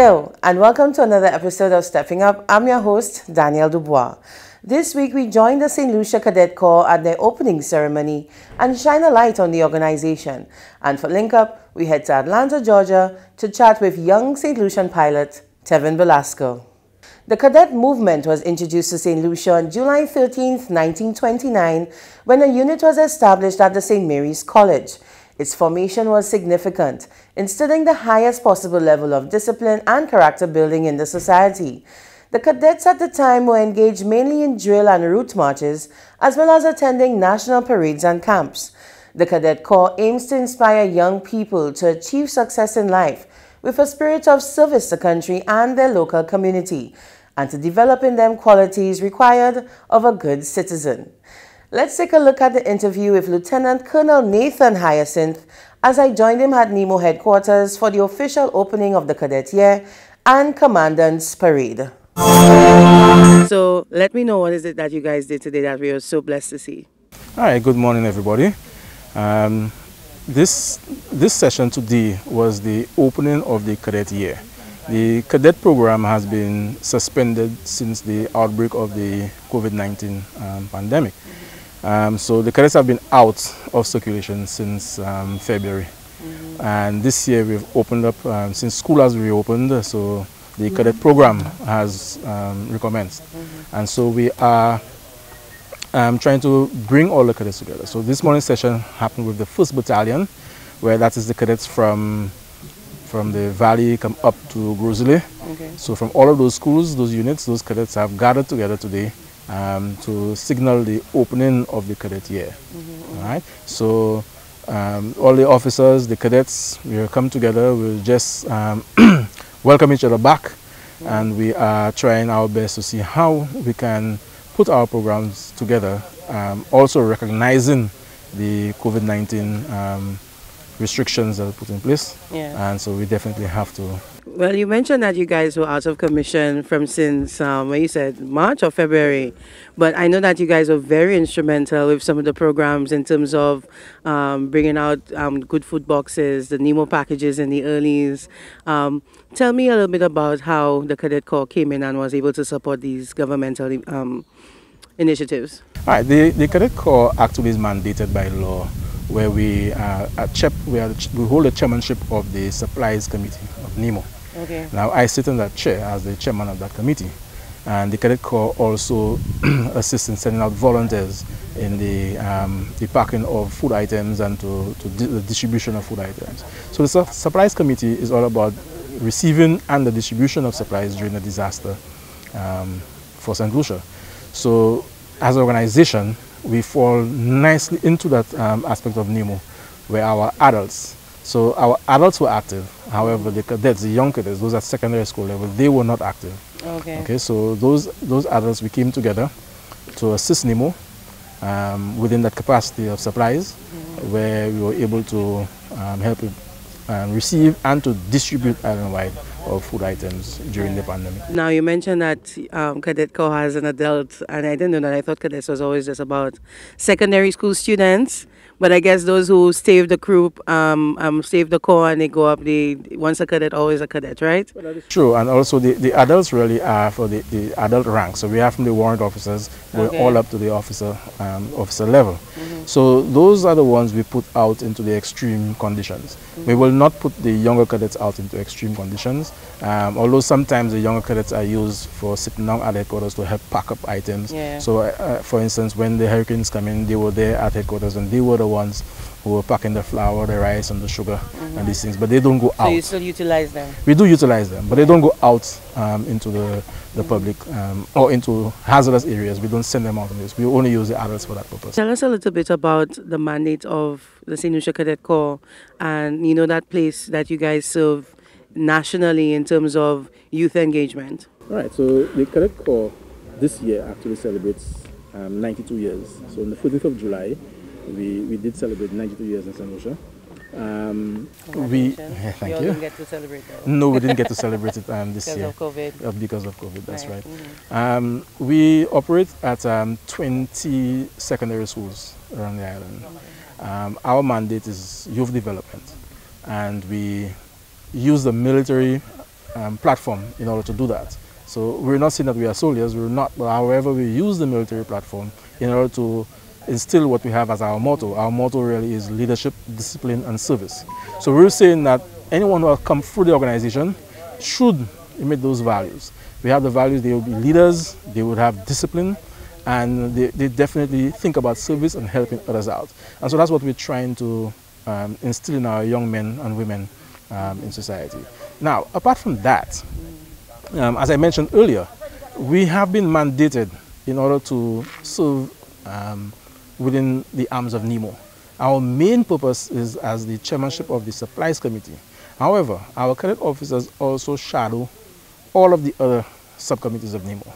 Hello, and welcome to another episode of Stepping Up. I'm your host, Danielle Dubois. This week, we joined the St. Lucia Cadet Corps at their opening ceremony and shine a light on the organization. And for Link Up, we head to Atlanta, Georgia to chat with young St. Lucian pilot Tevin Velasco. The cadet movement was introduced to St. Lucia on July 13, 1929, when a unit was established at the St. Mary's College. Its formation was significant, instilling the highest possible level of discipline and character building in the society. The cadets at the time were engaged mainly in drill and route marches, as well as attending national parades and camps. The Cadet Corps aims to inspire young people to achieve success in life with a spirit of service to country and their local community, and to develop in them qualities required of a good citizen. Let's take a look at the interview with Lieutenant Colonel Nathan Hyacinth as I joined him at NEMO headquarters for the official opening of the cadet year and commandant's parade. So let me know what is it that you guys did today that we are so blessed to see. All right, good morning everybody. Um, this, this session today was the opening of the cadet year. The cadet program has been suspended since the outbreak of the COVID-19 um, pandemic. Um, so the cadets have been out of circulation since um, February. Mm -hmm. And this year we've opened up, um, since school has reopened, so the cadet program has um, recommenced. Mm -hmm. And so we are um, trying to bring all the cadets together. So this morning session happened with the 1st Battalion, where that is the cadets from from the valley come up to Gros Okay. So from all of those schools, those units, those cadets have gathered together today um, to signal the opening of the cadet year. Mm -hmm. All right. So um, all the officers, the cadets, we will come together. We'll just um, welcome each other back and we are trying our best to see how we can put our programs together, um, also recognizing the COVID-19 um, restrictions that are put in place. Yeah. And so we definitely have to. Well, you mentioned that you guys were out of commission from since, um, you said March or February. But I know that you guys were very instrumental with some of the programs in terms of um, bringing out um, good food boxes, the Nemo packages in the earlies. Um, tell me a little bit about how the Cadet Corps came in and was able to support these governmental um, initiatives. All right, the, the Cadet Corps actually is mandated by law where we are at CHEP, we, are, we hold the chairmanship of the supplies committee of NEMO. Okay. Now I sit in that chair as the chairman of that committee. And the Cadet Corps also assists in sending out volunteers in the, um, the packing of food items and to, to di the distribution of food items. So the su supplies committee is all about receiving and the distribution of supplies during a disaster um, for St. Lucia. So as an organization, we fall nicely into that um, aspect of NEMO, where our adults, so our adults were active, however the cadets, the young cadets, those at secondary school level, they were not active. Okay. Okay, so those, those adults, we came together to assist NEMO um, within that capacity of supplies, mm where we were able to um, help um, receive and to distribute island-wide of food items during the pandemic. Now you mentioned that um, Cadet Corps has an adult, and I didn't know that. I thought Cadets was always just about secondary school students. But I guess those who save the crew, um, um, save the corps and they go up, they once a cadet, always a cadet, right? True, and also the, the adults really are for the, the adult rank. So we have from the warrant officers, we're okay. all up to the officer um, officer level. Mm -hmm. So those are the ones we put out into the extreme conditions. Mm -hmm. We will not put the younger cadets out into extreme conditions, um, although sometimes the younger cadets are used for sitting down at headquarters to help pack up items. Yeah. So uh, for instance, when the hurricanes come in, they were there at headquarters and they were the ones who were packing the flour, the rice, and the sugar, mm -hmm. and these things. But they don't go out. So you still utilize them? We do utilize them, but they don't go out um, into the, the public um, or into hazardous areas. We don't send them out in this. We only use the adults for that purpose. Tell us a little bit about the mandate of the St. Lucia Cadet Corps and, you know, that place that you guys serve nationally in terms of youth engagement. Right. So the Cadet Corps this year actually celebrates um, 92 years. So on the 14th of July, we, we did celebrate 92 years in St. Lucia. Um, we yeah, thank you. Didn't get to celebrate that. No, we didn't get to celebrate it um, this because year. Because of COVID. Uh, because of COVID, that's right. right. Mm -hmm. um, we operate at um, 20 secondary schools around the island. Um, our mandate is youth development, and we use the military um, platform in order to do that. So we're not saying that we are soldiers, we're not, but however we use the military platform in order to instill what we have as our motto. Our motto really is leadership, discipline, and service. So we're saying that anyone who has come through the organization should emit those values. We have the values, they will be leaders, they would have discipline, and they, they definitely think about service and helping others out. And so that's what we're trying to um, instill in our young men and women um, in society. Now, apart from that, um, as I mentioned earlier, we have been mandated in order to serve um, within the arms of NEMO. Our main purpose is as the chairmanship of the supplies committee. However, our cadet officers also shadow all of the other subcommittees of NEMO.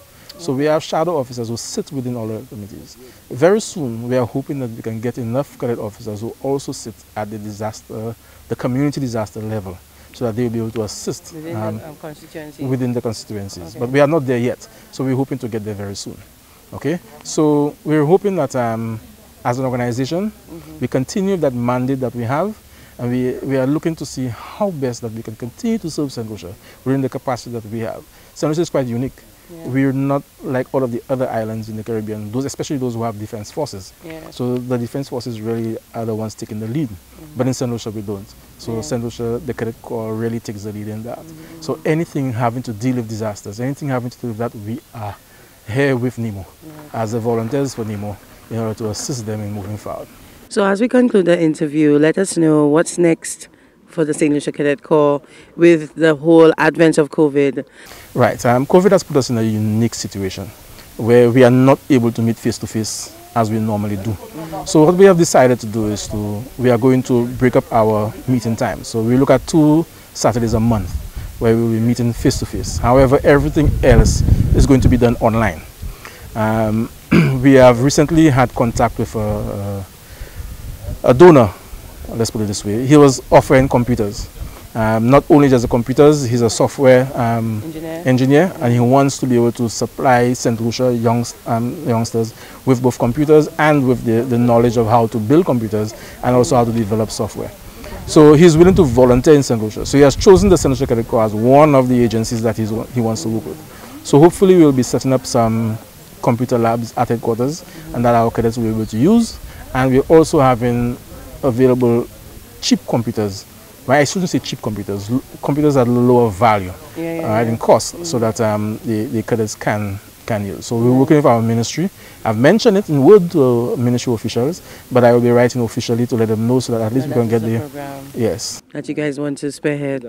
So we have shadow officers who sit within all the committees. Very soon, we are hoping that we can get enough cadet officers who also sit at the disaster, the community disaster level, so that they will be able to assist within, um, the, um, constituencies. within the constituencies. Okay. But we are not there yet, so we're hoping to get there very soon. Okay, so we're hoping that um, as an organization, mm -hmm. we continue that mandate that we have, and we, we are looking to see how best that we can continue to serve St. Lucia within the capacity that we have. St. Lucia is quite unique. Yeah. We're not like all of the other islands in the Caribbean, those, especially those who have defense forces. Yeah. So the defense forces really are the ones taking the lead. Mm -hmm. But in St. Lucia, we don't. So yeah. St. Lucia, the Cadet Corps really takes the lead in that. Mm -hmm. So anything having to deal with disasters, anything having to do with that, we are here with NEMO as the volunteers for NEMO in order to assist them in moving forward. So as we conclude the interview, let us know what's next for the St. Lucia Cadet Corps with the whole advent of COVID. Right. Um, COVID has put us in a unique situation where we are not able to meet face to face as we normally do. So what we have decided to do is to, we are going to break up our meeting time. So we look at two Saturdays a month where we will be meeting face to face. However, everything else is going to be done online. Um, we have recently had contact with a, a, donor, let's put it this way. He was offering computers. Um, not only just the computers, he's a software um, engineer, engineer and he wants to be able to supply St. Lucia youngs, um, youngsters with both computers and with the, the knowledge of how to build computers and also how to develop software. So he's willing to volunteer in St. Lucia. So he has chosen the St. Lucia Cadet Corps as one of the agencies that he's, he wants to work with. So hopefully we'll be setting up some computer labs at headquarters and that our cadets will be able to use. And we're also having available cheap computers. Right, I shouldn't say cheap computers, computers at lower value yeah, yeah, right, in cost, mm so that um, the, the cadets can can use. So we're working with our ministry. I've mentioned it in word to ministry officials, but I will be writing officially to let them know so that at least we can get the program. yes that you guys want to spearhead.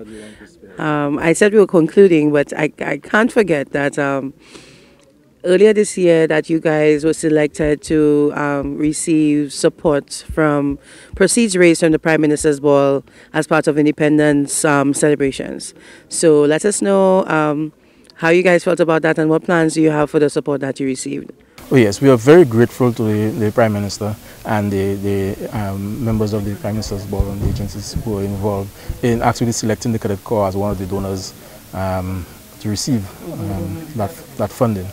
Um, I said we were concluding, but I I can't forget that. Um, earlier this year that you guys were selected to um, receive support from proceeds raised from the Prime Minister's Ball as part of Independence um, celebrations. So let us know um, how you guys felt about that and what plans do you have for the support that you received. Oh yes, we are very grateful to the, the Prime Minister and the, the um, members of the Prime Minister's Board and the agencies who are involved in actually selecting the Cadet Corps as one of the donors um, to receive um, that, that funding.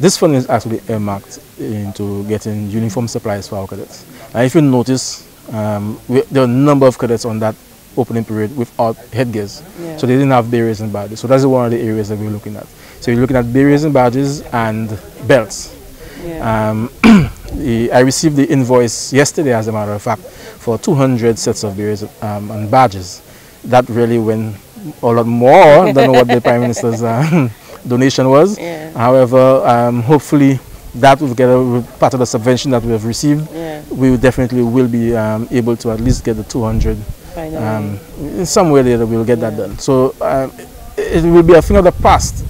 This fund is actually earmarked into getting uniform supplies for our cadets. And if you notice, um, we, there are a number of cadets on that opening period without headgears. Yeah. So they didn't have berets and badges. So that's one of the areas that we're looking at. So you're looking at berets and badges and belts. Yeah. Um, I received the invoice yesterday, as a matter of fact, for 200 sets of berets um, and badges. That really went a lot more than what the Prime Minister's um, donation was. Yeah. However, um, hopefully that will get a, part of the subvention that we have received. Yeah. We definitely will be um, able to at least get the 200. Um, in some way later we'll get yeah. that done. So um, it will be a thing of the past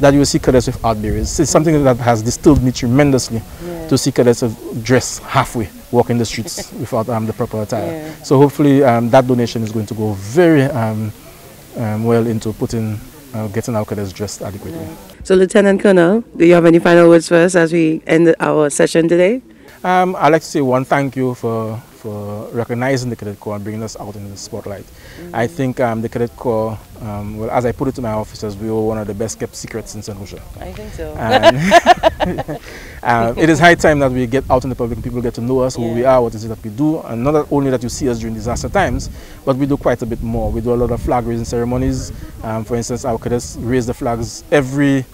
that you will see cadets with outbearers. It's something that has disturbed me tremendously yeah. to see cadets dressed halfway, walking the streets without um, the proper attire. So hopefully um, that donation is going to go very um, um well into putting uh, getting our cadets dressed adequately. So, Lieutenant Colonel, do you have any final words for us as we end our session today? Um, I'd like to say one thank you for, for recognizing the Cadet Corps and bringing us out into the spotlight. Mm -hmm. I think um, the Cadet Corps, um, well, as I put it to my officers, we were one of the best kept secrets in St. Lucia. I think so. um, it is high time that we get out in the public and people get to know us, who yeah. we are, what is it that we do, and not only that you see us during disaster times, but we do quite a bit more. We do a lot of flag raising ceremonies. Um, for instance, our cadets raise the flags every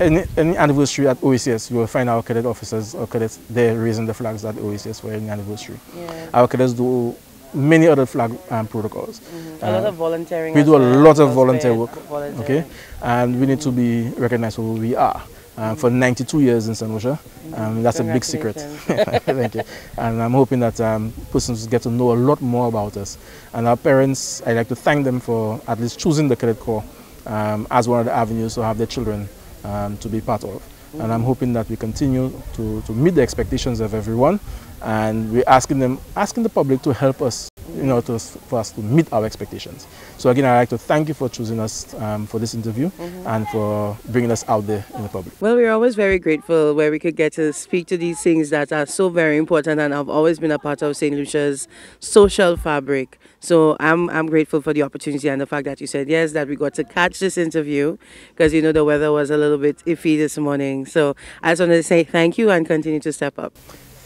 any, any anniversary at OECS, you will find our cadet officers or cadets there raising the flags at OECS for any anniversary. Yeah. Our cadets do many other flag um, protocols. Mm -hmm. uh, a lot of volunteering. We do a lot of volunteer work. Okay, and we need to be recognized for who we are. Um, for 92 years in St. Lucia. Um, that's a big secret. Thank you. And I'm hoping that um, persons get to know a lot more about us. And our parents, I'd like to thank them for at least choosing the Cadet Corps um, as one of the avenues to have their children um, to be part of. And I'm hoping that we continue to, to meet the expectations of everyone and we're asking them, asking the public to help us know, to, for us to meet our expectations. So again, I'd like to thank you for choosing us um, for this interview mm -hmm. and for bringing us out there in the public. Well, we're always very grateful where we could get to speak to these things that are so very important and have always been a part of St. Lucia's social fabric. So I'm, I'm grateful for the opportunity and the fact that you said yes, that we got to catch this interview because, you know, the weather was a little bit iffy this morning. So I just wanted to say thank you and continue to step up.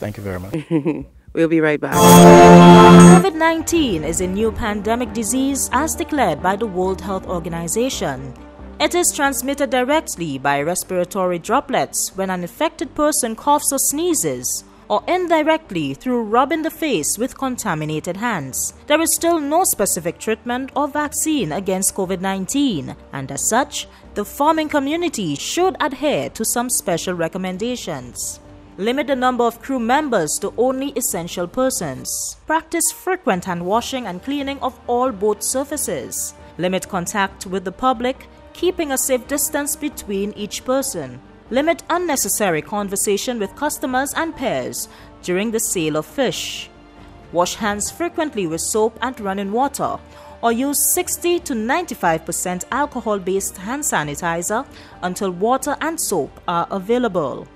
Thank you very much. We'll be right back. COVID 19 is a new pandemic disease as declared by the World Health Organization. It is transmitted directly by respiratory droplets when an infected person coughs or sneezes, or indirectly through rubbing the face with contaminated hands. There is still no specific treatment or vaccine against COVID 19, and as such, the farming community should adhere to some special recommendations. Limit the number of crew members to only essential persons. Practice frequent hand washing and cleaning of all boat surfaces. Limit contact with the public, keeping a safe distance between each person. Limit unnecessary conversation with customers and pairs during the sale of fish. Wash hands frequently with soap and running water or use 60 to 95% alcohol based hand sanitizer until water and soap are available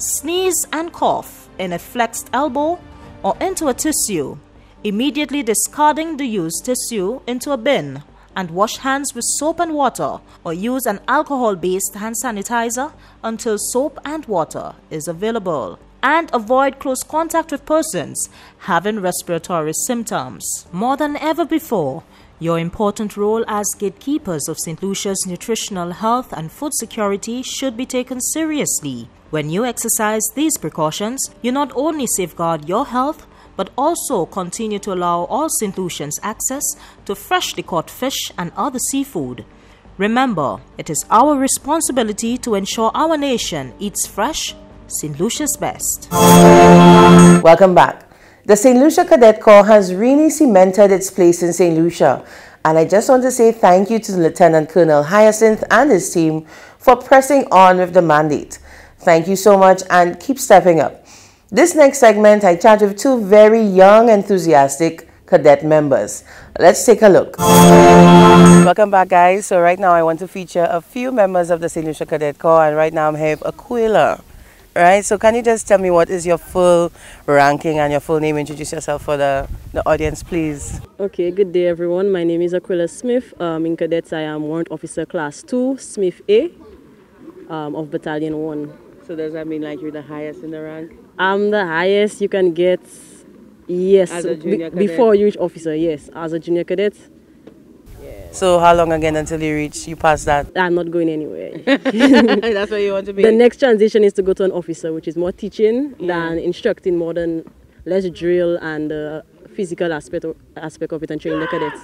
sneeze and cough in a flexed elbow or into a tissue, immediately discarding the used tissue into a bin and wash hands with soap and water or use an alcohol based hand sanitizer until soap and water is available. And avoid close contact with persons having respiratory symptoms. More than ever before, your important role as gatekeepers of St. Lucia's nutritional health and food security should be taken seriously. When you exercise these precautions, you not only safeguard your health, but also continue to allow all St. Lucians access to freshly caught fish and other seafood. Remember, it is our responsibility to ensure our nation eats fresh, St. Lucia's best. Welcome back. The St. Lucia Cadet Corps has really cemented its place in St. Lucia. And I just want to say thank you to Lieutenant Colonel Hyacinth and his team for pressing on with the mandate. Thank you so much and keep stepping up. This next segment, I chat with two very young, enthusiastic cadet members. Let's take a look. Welcome back, guys. So right now I want to feature a few members of the St. Lucia Cadet Corps, and right now I'm here with Aquila right? So can you just tell me what is your full ranking and your full name? Introduce yourself for the, the audience, please. Okay, good day, everyone. My name is Aquila Smith. Um, in cadets, I am Warrant Officer Class 2, Smith A, um, of Battalion 1. So does that mean like you're the highest in the rank? I'm the highest you can get, yes. before you reach officer, yes. As a junior cadet, so how long again until you reach you pass that? I'm not going anywhere. That's where you want to be. The next transition is to go to an officer, which is more teaching yeah. than instructing, more than less drill and uh, physical aspect of, aspect of it and training the cadets.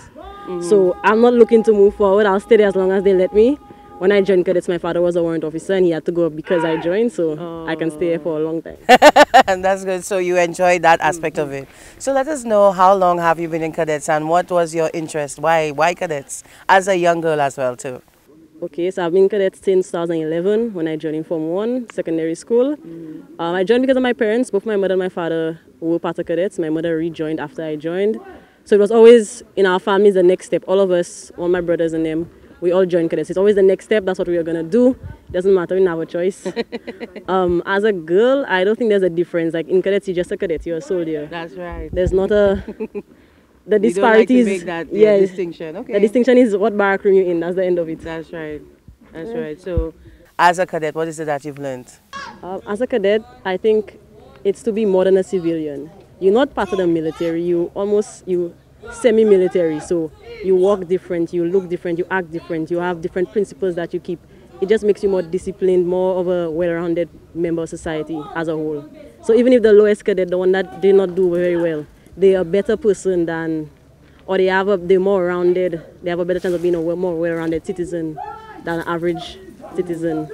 Mm. So I'm not looking to move forward. I'll stay there as long as they let me when I joined cadets, my father was a warrant officer and he had to go because I joined, so oh. I can stay here for a long time. and that's good. So you enjoyed that aspect mm -hmm. of it. So let us know how long have you been in cadets and what was your interest? Why why cadets? As a young girl as well too. Okay, so I've been cadets since 2011 when I joined in Form 1, secondary school. Mm. Um, I joined because of my parents. Both my mother and my father were part of cadets. My mother rejoined after I joined. So it was always in our families the next step. All of us, all my brothers and them, we all join cadets. It's always the next step. That's what we are gonna do. Doesn't matter. We have a choice. um, as a girl, I don't think there's a difference. Like in cadets, you're just a cadet. You're a soldier. That's right. There's not a the You don't like to make that yeah, yes. distinction. Okay. The distinction is what barrack room you're in. That's the end of it. That's right. That's right. So, as a cadet, what is it that you've learned? Uh, as a cadet, I think it's to be more than a civilian. You're not part of the military. You almost you semi-military. So you walk different, you look different, you act different. You have different principles that you keep. It just makes you more disciplined, more of a well-rounded member of society as a whole. So even if the lowest cadet, the one that did not do very well, they're a better person than, or they have a, they're more rounded. They have a better chance of being a more well-rounded citizen than an average citizen.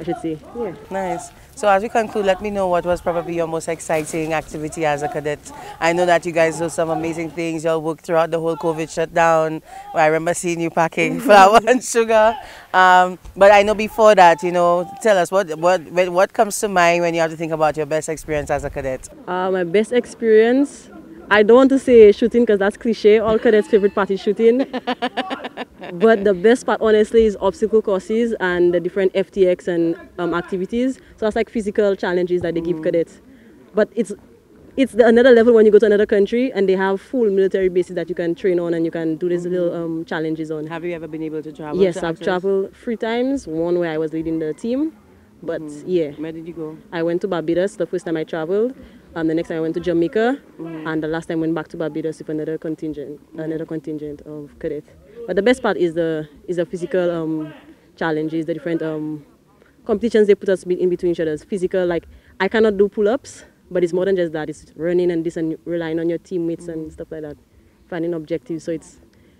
I should say. Yeah. Nice. So as we conclude, let me know what was probably your most exciting activity as a cadet. I know that you guys do some amazing things. Y'all worked throughout the whole COVID shutdown. I remember seeing you packing flour and sugar. Um, but I know before that, you know, tell us what what what comes to mind when you have to think about your best experience as a cadet. Uh, my best experience, I don't want to say shooting because that's cliche. All cadets' favorite part is shooting. but the best part, honestly, is obstacle courses and the different FTX and um, activities. So that's like physical challenges that they give cadets. But it's it's the, another level when you go to another country and they have full military bases that you can train on and you can do these little um, challenges on. Have you ever been able to travel? Yes, to I've traveled three times. One where I was leading the team, but yeah. Where did you go? I went to Barbados the first time I traveled. Um, the next time I went to Jamaica, and the last time I went back to Barbados with another contingent, another contingent of cadets. But the best part is the is the physical um, challenges, the different um, competitions they put us in between each other. Physical, like I cannot do pull-ups, but it's more than just that. It's running and this and relying on your teammates and stuff like that, finding objectives. So it's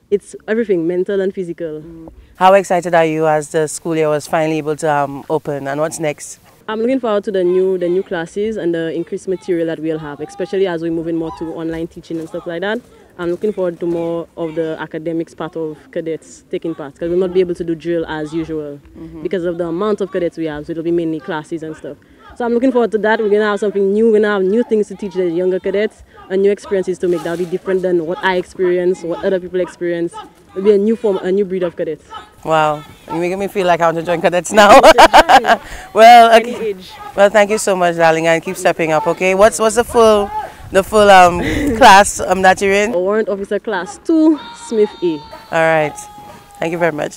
it's everything, mental and physical. How excited are you as the school year was finally able to um, open? And what's next? I'm looking forward to the new the new classes and the increased material that we'll have, especially as we're moving more to online teaching and stuff like that. I'm looking forward to more of the academics part of cadets taking part because we'll not be able to do drill as usual mm-hmm. because of the amount of cadets we have. So it'll be mainly classes and stuff. So I'm looking forward to that. We're gonna have something new. We're gonna have new things to teach the younger cadets and new experiences to make that'll be different than what I experience, what other people experience. It'll be a new form, a new breed of cadets. Wow, you're making me feel like I want to join cadets now. well, okay. well, thank you so much, darling, and keep stepping up. Okay, what's what's the full the full um class um that you're in? A warrant officer class two, Smith E. All right. Thank you very much.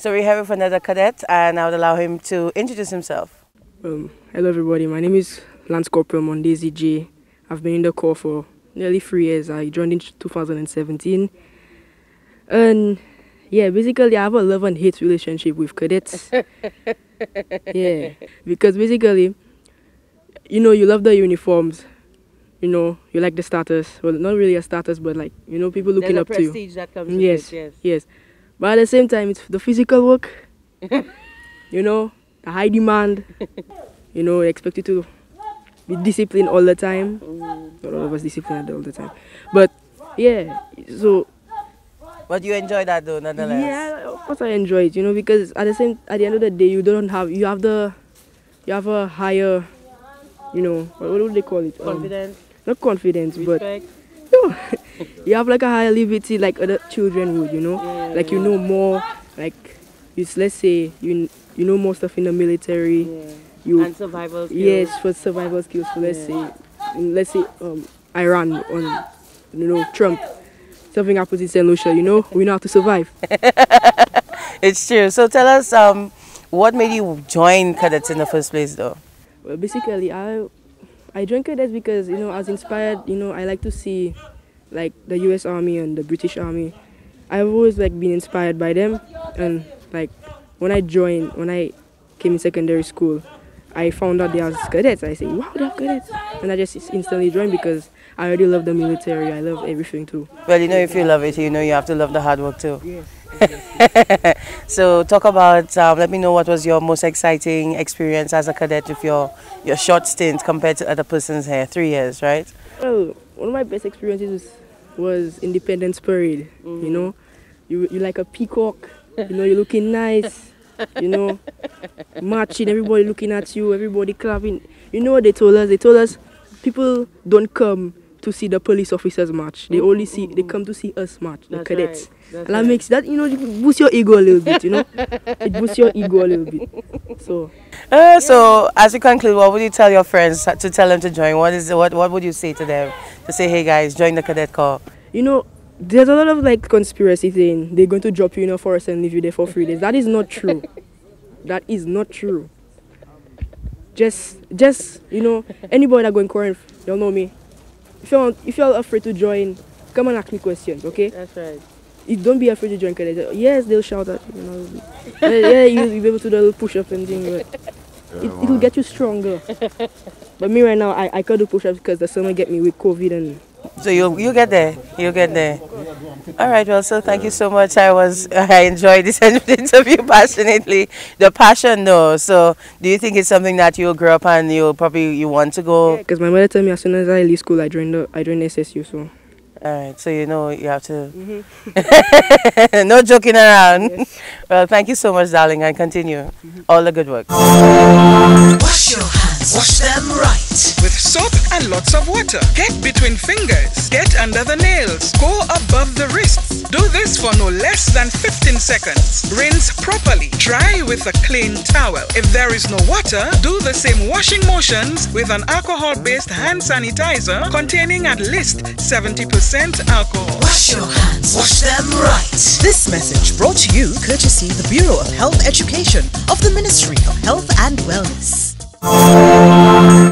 so we have another cadet, and I would allow him to introduce himself. Um, hello everybody, my name is Lance Corporal Mondesi J. I've been in the Corps for nearly three years. I joined in 2017. And yeah, basically I have a love and hate relationship with cadets. yeah, because basically, you know, you love the uniforms. You know, you like the status. Well, not really a status, but like, you know, people looking up to you. prestige that comes Yes, yes. But at the same time, it's the physical work. you know, the high demand. you know, expect you to be disciplined all the time. Not all of us disciplined all the time. But yeah, so But you enjoy that though, nonetheless. yeah, of course I enjoy it. You know, because at the same, at the end of the day, you don't have, you have the, you have a higher, you know, what, what do they call it? Um, Confidence, not confidence, but respect. you have like a higher liberty like other children would, you know. like you know more, like it's let's say you you know more stuff in the military. You and survival skills. yes for survival skills. For let's say mm, let's say um Iran on you know Trump. Something happens in Saint Lucia, you know, we know how to survive. It's true. So tell us, um, what made you join cadets in the first place, though? Well, basically, I I joined cadets because you know I was inspired. You know, I like to see like the U.S. Army and the British Army. I've always like been inspired by them, and like when I joined, when I came in secondary school, I found out they have cadets. I say, wow, they have cadets, and I just instantly joined because I already love the military. I love everything too. Well, you know, if you love it, you know you have to love the hard work too. so talk about. Um, let me know what was your most exciting experience as a cadet with your your short stint compared to other persons here. Three years, right? Well, one of my best experiences was, was Independence Parade. You know, you you like a peacock. You know, you're looking nice. You know, marching, everybody looking at you, everybody clapping. You know what they told us? They told us people don't come to see the police officers march. They only see they come to see us march, the That's cadets. right, that's and that right. makes that you know it boosts your ego a little bit, you know. it boosts your ego a little bit. So Uh, so, as we conclude, what would you tell your friends to tell them to join? What is what What would you say to them to say, "Hey guys, join the cadet corps"? you know, there's a lot of like conspiracy thing. they're going to drop you in a forest and leave you there for three days. That is not true. that is not true. Just, just you know, anybody that going current, you'll know me. If you're if you're afraid to join, come and ask me questions, okay? That's right. You don't be afraid to join cadets. Yes, they'll shout at you. you know. yeah, yeah, you, you'll be able to do a little push-up and thing, but it, it'll get you stronger. but me right now, I, I can't do push-ups because the summer get me with COVID and So you you get there, you get there. All right, well, so thank you so much. I was I enjoyed this interview passionately. The passion, though. So, do you think it's something that you'll grow up and you'll probably you want to go? Because my mother told me as soon as I leave school, I joined the I joined SSU. So All right, so you know you have to. Mm-hmm. no joking around. Well, thank you so much, darling, and continue mm-hmm. all the good work. Wash your hands. Wash them right. with soap and lots of water. Get between fingers, get under the nails, go above the wrists. Do this for no less than 15 seconds. Rinse properly. Dry with a clean towel. If there is no water, do the same washing motions with an alcohol-based hand sanitizer containing at least 70% alcohol. Wash your hands. Wash them right. This message brought to you courtesy the Bureau of Health Education of the Ministry of Health and Wellness.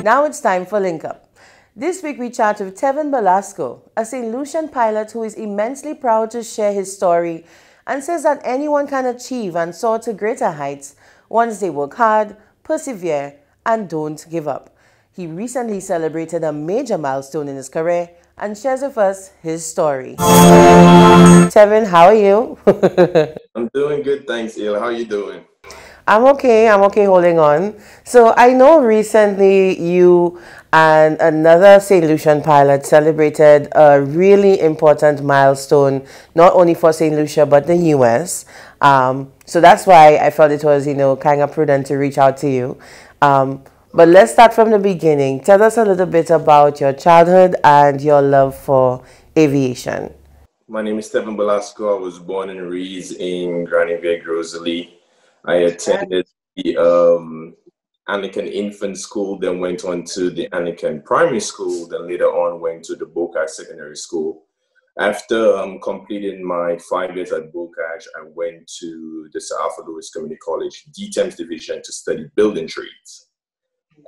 Now it's time for Link Up. This week we chat with Tevin Belasco, a St. Lucian pilot who is immensely proud to share his story and says that anyone can achieve and soar to greater heights once they work hard, persevere, and don't give up. He recently celebrated a major milestone in his career and shares with us his story. Tevin, how are you? I'm doing good, thanks, Il. How are you doing? I'm okay. I'm okay holding on. So I know recently you and another St. Lucian pilot celebrated a really important milestone, not only for St. Lucia but the US. Um, so that's why I felt it was, you know, kind of prudent to reach out to you. Um, but let's start from the beginning. Tell us a little bit about your childhood and your love for aviation. My name is Tevin Belasco. I was born and raised in Granny Vic, Rosalie. I attended the um, Anglican Infant School, then went on to the Anglican Primary School, then later on went to the Bocage Secondary School. After um, completing my five years at Bocage, I went to the Sir Arthur Lewis Community College, D-Thames Division, to study building trades.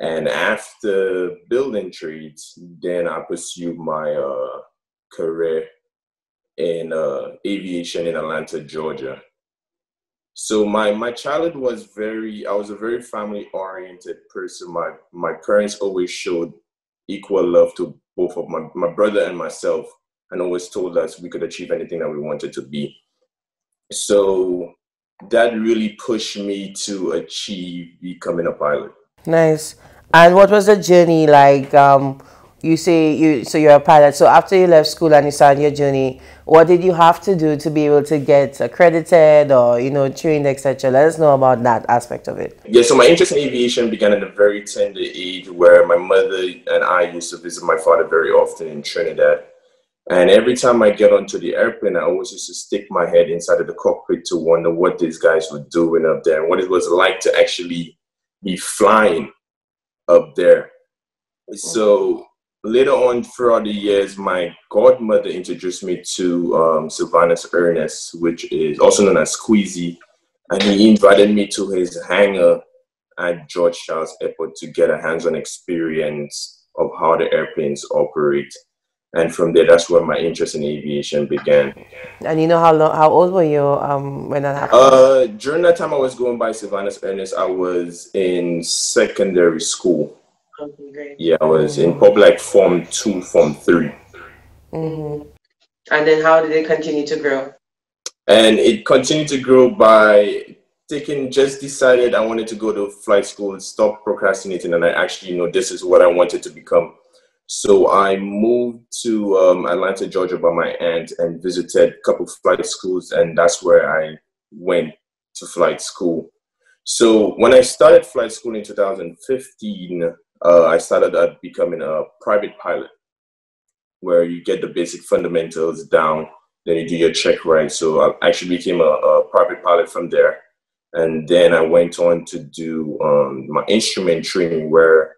And after building trades, then I pursued my uh, career in uh, aviation in Atlanta, Georgia. So my my childhood was very I was a very family oriented person. My my parents always showed equal love to both of my, my brother and myself and always told us we could achieve anything that we wanted to be. So that really pushed me to achieve becoming a pilot. Nice. And what was the journey like? Um, you say you so you're a pilot. So after you left school and you started your journey, what did you have to do to be able to get accredited or you know trained, etc.? Let us know about that aspect of it. Yeah, so my interest in aviation began at a very tender age where my mother and I used to visit my father very often in Trinidad. And every time I get onto the airplane, I always used to stick my head inside of the cockpit to wonder what these guys were doing up there and what it was like to actually be flying up there. So later on throughout the years, my godmother introduced me to um, Sylvanus Ernest, which is also known as Squeezy, and he invited me to his hangar at George Charles Airport to get a hands-on experience of how the airplanes operate. And from there, that's where my interest in aviation began. And you know how long, how old were you um, when that happened? Uh, during that time, I was going by Sylvanus Ernest. I was in secondary school. Yeah, I was in public form two, form three. And then how did it continue to grow? and it continued to grow by taking just decided i wanted to go to flight school and stop procrastinating. And i actually you know this is what i wanted to become. So i moved to um, atlanta georgia by my aunt and visited a couple flight schools. And that's where i went to flight school. So when i started flight school in 2015 uh, i started becoming a private pilot where you get the basic fundamentals down, then you do your check ride. So I actually became a, a private pilot from there. And then I went on to do um, my instrument training, where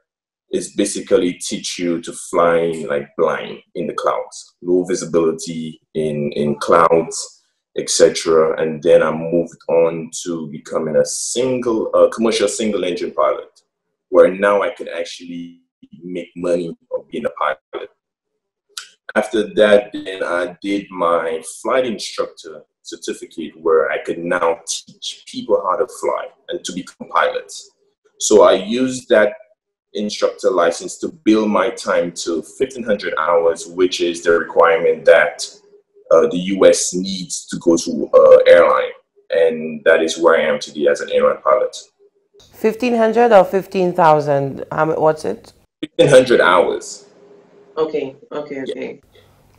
it's basically teach you to fly like blind in the clouds, low visibility in in clouds, etc. And then I moved on to becoming a single, uh, commercial single engine pilot, where now I can actually make money of being a pilot. After that, then I did my flight instructor certificate where I could now teach people how to fly and to become pilots. So I used that instructor license to build my time to 1500 hours, which is the requirement that uh, the US needs to go to uh, airline. And that is where I am today as an airline pilot. 1500 or 15,000? what's it? 1500 hours. Okay, okay, okay.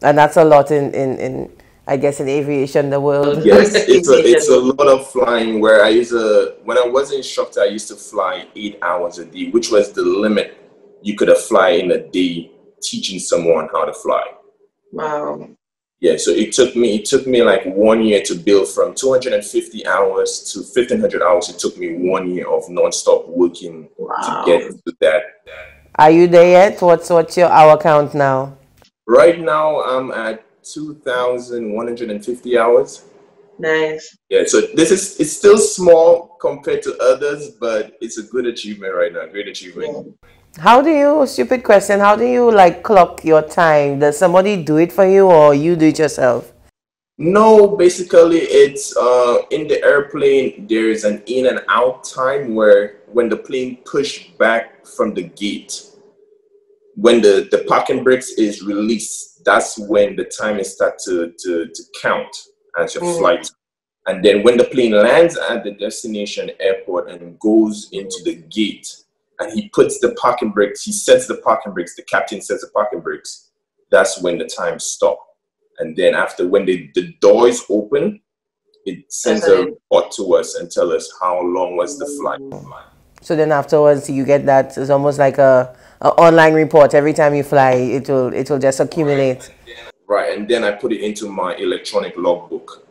And that's a lot in, in, in I guess, in aviation, the world. Yes, it's a, it's a lot of flying where I used to, when I was an instructor, I used to fly eight hours a day, which was the limit you could have fly in a day teaching someone how to fly. Wow. Yeah, so it took me it took me like one year to build from 250 hours to 1500 hours. It took me one year of nonstop working wow. to get to that. Are you there yet? What's what's your hour count now? Right now, I'm at 2,150 hours. Nice. Yeah, so this is it's still small compared to others, but it's a good achievement right now. Great achievement. How do you stupid question? How do you like clock your time? Does somebody do it for you, or you do it yourself? No, basically it's uh, in the airplane. There is an in and out time where when the plane push back from the gate, when the, the parking brakes is released, that's when the time is start to, to, to count as your mm. flight. And then when the plane lands at the destination airport and goes into the gate, and he puts the parking brakes, he sets the parking brakes, the captain sets the parking brakes, that's when the time stop. And then after when the, the doors open, it sends a report to us and tell us how long was the flight. So then afterwards you get that it's almost like a an online report every time you fly. It will it will just accumulate. Right, and then I put it into my electronic logbook.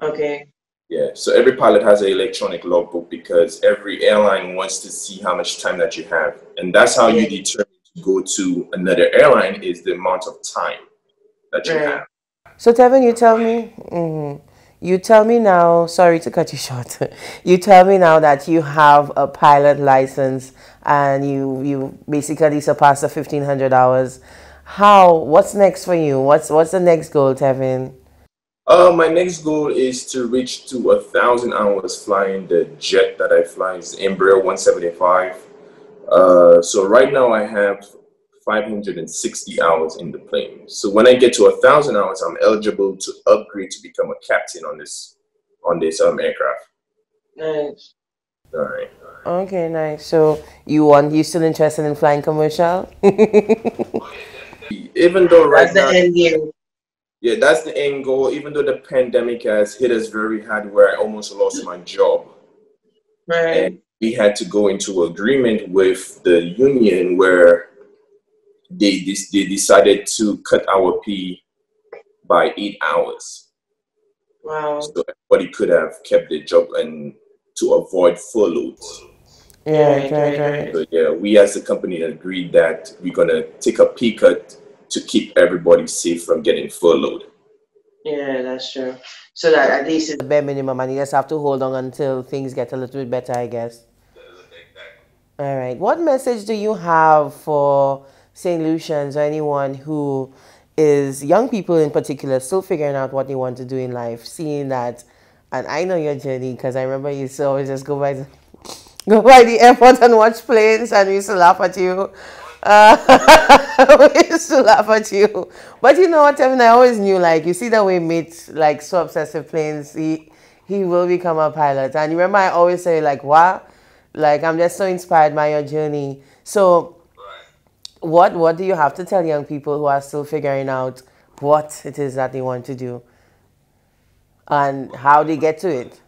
Okay. Yeah, so every pilot has an electronic logbook because every airline wants to see how much time that you have, and that's how you determine to go to another airline is the amount of time that you right. have. So Tevin, you tell me. Mm-hmm. You tell me now, sorry to cut you short. you tell me now that you have a pilot license and you you basically surpassed the 1500 hours. How what's next for you? What's what's the next goal, Tevin? Uh, my next goal is to reach to a thousand hours flying the jet that I fly, is Embraer 175. Uh, so right now I have 560 hours in the plane. So when I get to a thousand hours, I'm eligible to upgrade to become a captain on this on this um aircraft. Nice. All right. Okay, nice. So you want you still interested in flying commercial? Even though right that's now, the end game. Yeah, that's the end goal. Even though the pandemic has hit us very hard, where I almost lost my job. Right. And we had to go into agreement with the union where they they decided to cut our pay by eight hours. Wow. So everybody could have kept their job and to avoid furloughs. Yeah, right, right, right. So yeah, we as a company agreed that we're gonna take a pay cut to keep everybody safe from getting furloughed. Yeah, that's true. So that at least it's the bare minimum, and you just have to hold on until things get a little bit better, I guess. All right. What message do you have for St. Lucians or anyone who is young people in particular still figuring out what they want to do in life, seeing that, and I know your journey because I remember you used to always just go by the, go by the airport and watch planes, and we used to laugh at you. Uh, we used to laugh at you, but you know what, Evan? I always knew like you see that way mate like so obsessive planes. He he will become a pilot, and you remember I always say like, "Wow." Like I'm just so inspired by your journey. So what what do you have to tell young people who are still figuring out what it is that they want to do and how they get to it?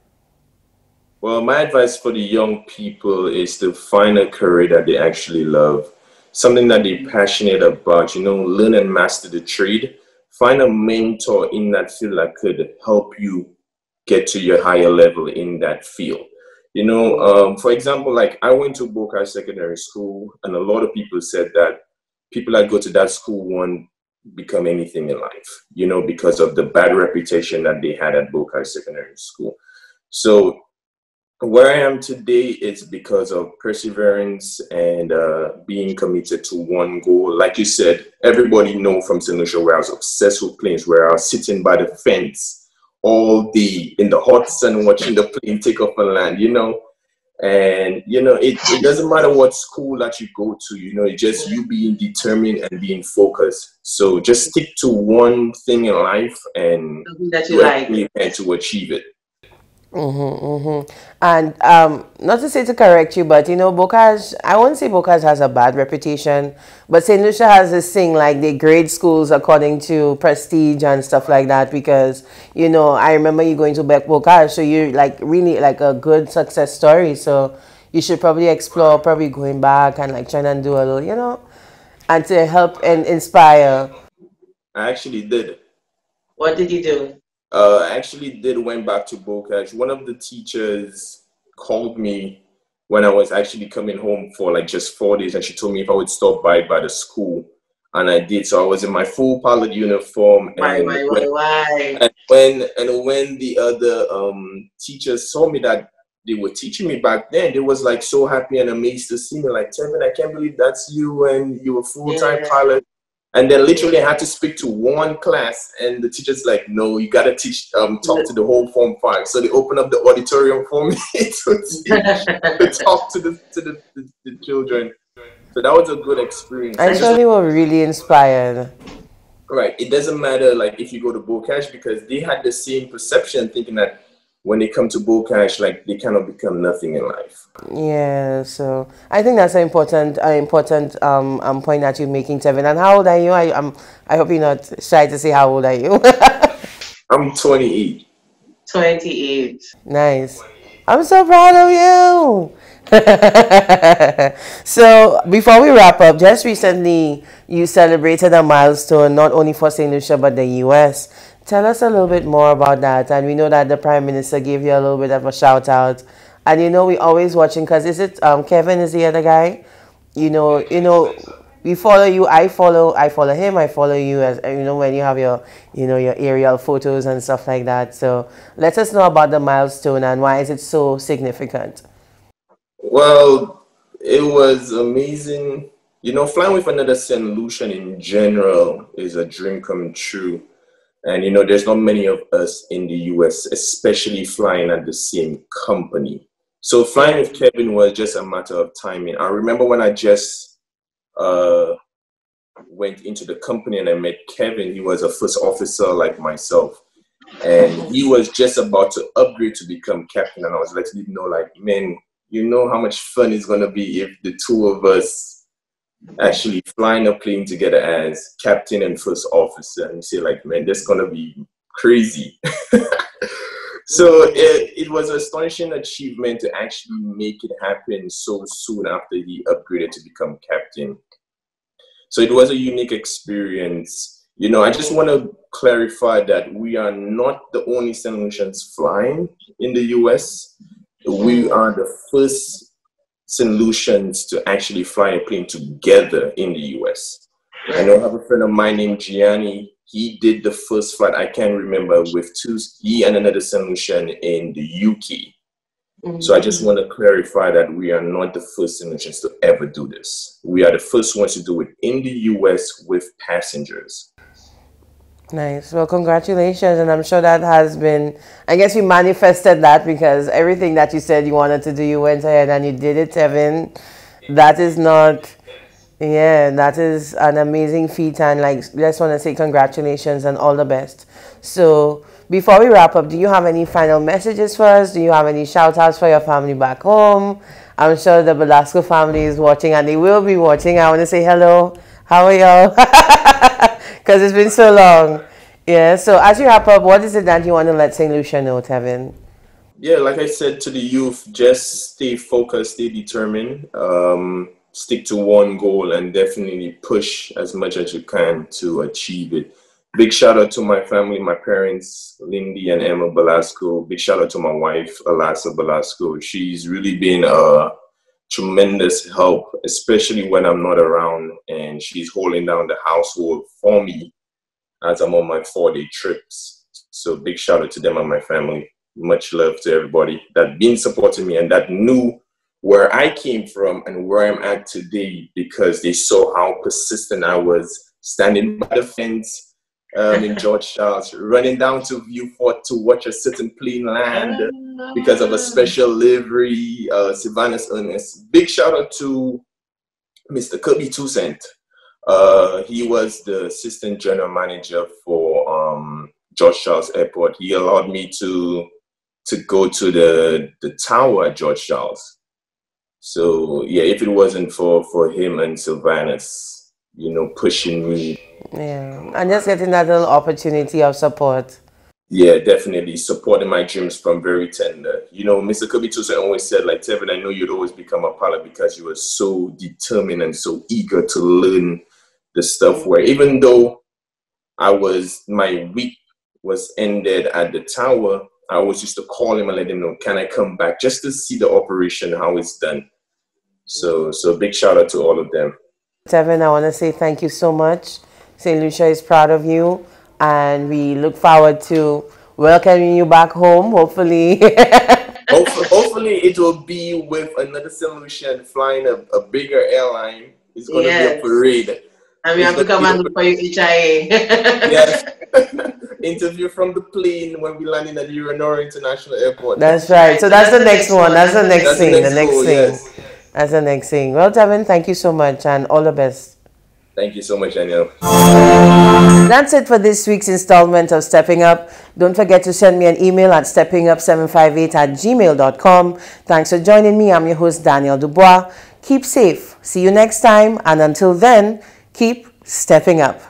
Well, my advice for the young people is to find a career that they actually love. Something that they're passionate about, you know, learn and master the trade. Find a mentor in that field that could help you get to your higher level in that field. You know, um, for example, like I went to Bocage Secondary School, and a lot of people said that people that go to that school won't become anything in life, you know, because of the bad reputation that they had at Bocage Secondary School. So where I am today is because of perseverance and uh, being committed to one goal. Like you said, everybody know from St. Lucia where I was obsessed with planes, where I was sitting by the fence all day in the hot sun watching the plane take off and land, you know. And you know, it, it doesn't matter what school that you go to, you know, it's just you being determined and being focused. So just stick to one thing in life and that you like can to achieve it. Mm-hmm, mm-hmm. And um, not to say to correct you, but you know, Bocage, I won't say Bocage has a bad reputation, but St. Lucia has this thing like they grade schools according to prestige and stuff like that because, you know, I remember you going to Bocage, so you're like really like a good success story. So you should probably explore, probably going back and like trying to do a little, you know, and to help and inspire. I actually did. What did you do? Uh, actually did went back to Bocage. One of the teachers called me when I was actually coming home for like just four days, and she told me if I would stop by by the school, and I did. So I was in my full pilot uniform. And why, why, why, why? And when and when the other um, teachers saw me that they were teaching me back then, they was like so happy and amazed to see me. Like Tevin, I can't believe that's you, and you were full time yeah. pilot. And then literally I had to speak to one class and the teacher's like, no, you gotta teach um talk to the whole form five. So they open up the auditorium for me to, teach, to talk to the to the, the, the, children. So that was a good experience. I thought they were really inspired. Right. It doesn't matter like if you go to Bocage because they had the same perception thinking that when they come to Bocage, like they cannot become nothing in life. Yeah, so I think that's an important, uh, important um, um point that you're making, Tevin. And how old are you? I um, I hope you're not shy to say how old are you. I'm 28. 28. Nice. I'm so proud of you. so before we wrap up, just recently you celebrated a milestone not only for St. Lucia but the US. Tell us a little bit more about that. And we know that the Prime Minister gave you a little bit of a shout out. And you know, we always watching because is it um, Kevin is the other guy? You know, you know, we follow you. I follow. I follow him. I follow you as you know when you have your you know your aerial photos and stuff like that. So let us know about the milestone and why is it so significant. Well, it was amazing. You know, flying with another St. Lucian in general is a dream come true. And you know, there's not many of us in the US, especially flying at the same company. So flying with Kevin was just a matter of timing. I remember when I just uh, went into the company and I met Kevin. He was a first officer like myself, and he was just about to upgrade to become captain. And I was letting him know, like, man, you know how much fun it's gonna be if the two of us actually flying a plane together as captain and first officer and say like man that's gonna be crazy. So it, it was an astonishing achievement to actually make it happen so soon after he upgraded to become captain. So it was a unique experience. You know i just want to clarify that we are not the only St. Lucians flying in the us we are the first St. Lucians to actually fly a plane together in the US. I know I have a friend of mine named Gianni. He did the first flight, I can't remember, with two, he and another St. Lucian in the UK. Mm-hmm. So I just want to clarify that we are not the first St. Lucians to ever do this. We are the first ones to do it in the US with passengers. Nice. Well, congratulations. And I'm sure that has been, I guess you manifested that because everything that you said you wanted to do, you went ahead and you did it, Tevin. That is not, yeah, that is an amazing feat. And like, just want to say congratulations and all the best. So, before we wrap up, do you have any final messages for us? Do you have any shout outs for your family back home? I'm sure the Velasco family is watching and they will be watching. I want to say hello. How are y'all? because it's been so long. Yeah. So as you wrap up, what is it that you want to let St. Lucia know, Tevin? Yeah, like I said to the youth, just stay focused, stay determined. Um, stick to one goal and definitely push as much as you can to achieve it. Big shout out to my family, my parents, Lindy and Emma Belasco. Big shout out to my wife, Alasa Belasco. She's really been a tremendous help, especially when I'm not around, and she's holding down the household for me as I'm on my four day trips. So big shout out to them and my family. Much love to everybody that been supporting me and that knew where I came from and where I'm at today because they saw how persistent I was standing by the fence um, in George Charles, running down to Vieux-Fort to watch a certain plane land because of a special livery, uh, Sylvanus Ernest. Big shout out to Mr. Kirby Toussaint. Uh, he was the assistant general manager for um, George Charles Airport. He allowed me to to go to the the tower at George Charles. So yeah, if it wasn't for for him and Sylvanus, you know, pushing me. Yeah, and just getting that little opportunity of support. Yeah, definitely supporting my dreams from very tender. You know, Mr. Toussaint always said, like Tevin, I know you'd always become a pilot because you were so determined and so eager to learn the stuff. Where even though I was my week was ended at the tower, I always used to call him and let him know, can I come back just to see the operation, how it's done. So, so big shout out to all of them. Tevin, I want to say thank you so much. St. Lucia is proud of you, and we look forward to welcoming you back home, hopefully. hopefully, hopefully, it will be with another St. Lucian flying a, a bigger airline. It's going yes. to be a parade. And we have to come and look for you HIA. yes. Interview from the plane when we landed at Hewanorra International Airport. That's right. So that's, that's the next one. That's the next that's thing. The next, the next goal, thing. Yes. That's the next thing. Well, Tevin, thank you so much and all the best. Thank you so much, Daniel. That's it for this week's installment of Stepping Up. Don't forget to send me an email at steppingup758 at gmail.com. Thanks for joining me. I'm your host, Daniel Dubois. Keep safe. See you next time. And until then, keep stepping up.